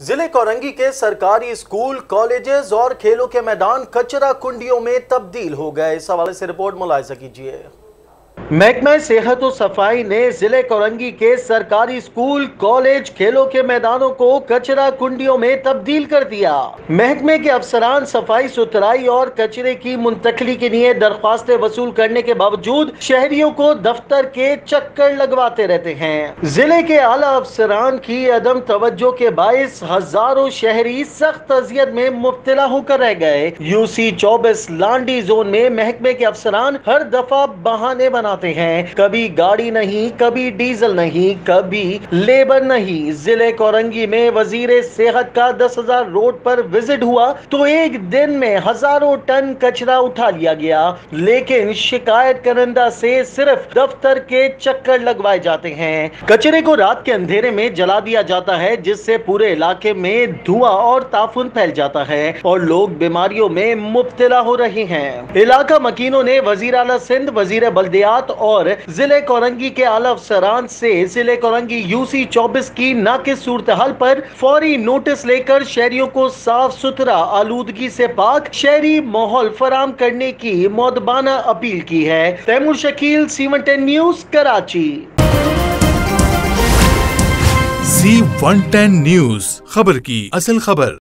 ज़िले कोरंगी के सरकारी स्कूल, कॉलेजेस और खेलों के मैदान कचरा कुंडियों में तब्दील हो गए। इस हवाले से रिपोर्ट मुलायजा कीजिए। महकमा सेहत और सफ़ाई ने ज़िले कोरंगी के सरकारी स्कूल, कॉलेज, खेलों के मैदानों को कचरा कुंडियों में तब्दील कर दिया। महकमे के अफसरान सफ़ाई सुथराई और कचरे की मुंतकली के लिए दरख्वास्तें वसूल करने के बावजूद शहरियों को दफ्तर के चक्कर लगवाते रहते हैं। ज़िले के आला अफसरान की अदम तवज्जो के बायस हज़ारों शहरी सख्त अजियत में मुबतला होकर रह गए। यूसी चौबीस लांडी जोन में महकमे के अफसरान हर दफ़ा बहाने बनाते बनाते हैं। कभी गाड़ी नहीं, कभी डीजल नहीं, कभी लेबर नहीं। ज़िले कोरंगी में वज़ीर सेहत का दस हज़ार रोड पर विज़िट हुआ तो एक दिन में हज़ारों टन कचरा उठा लिया गया। लेकिन शिकायत करंदा से सिर्फ़ दफ्तर के चक्कर लगवाए जाते हैं। कचरे को रात के अंधेरे में जला दिया जाता है, जिससे पूरे इलाके में धुआँ और ताफुन फैल जाता है और लोग बीमारियों में मुबतला हो रहे हैं। इलाका मकीनों ने वज़ीर अला सिंध, वज़ीर बल्दियात और ज़िले कोरंगी के आला अफसरान से ज़िले कोरंगी यूसी चौबीस की नाकिस सूरत हाल पर फौरी नोटिस लेकर शहरियों को साफ़ सुथरा आलूदगी से पाक शहरी माहौल फराम करने की मौदबाना अपील की है। Taimur Shakeel C one ten news Karachi. C one ten news खबर की असल खबर।